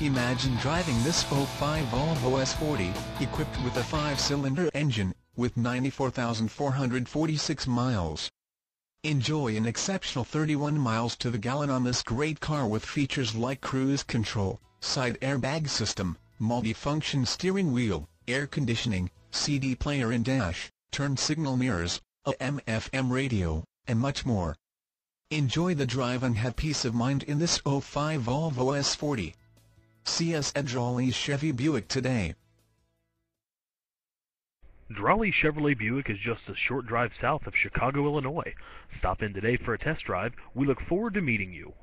Imagine driving this 05 Volvo S40, equipped with a 5-cylinder engine, with 94,446 miles. Enjoy an exceptional 31 miles to the gallon on this great car with features like cruise control, side airbag system, multi-function steering wheel, air conditioning, CD player and dash, turn signal mirrors, AM/FM radio, and much more. Enjoy the drive and have peace of mind in this 05 Volvo S40. See us at Dralle's Chevy Buick today. Dralle Chevrolet Buick is just a short drive south of Chicago, Illinois. Stop in today for a test drive. We look forward to meeting you.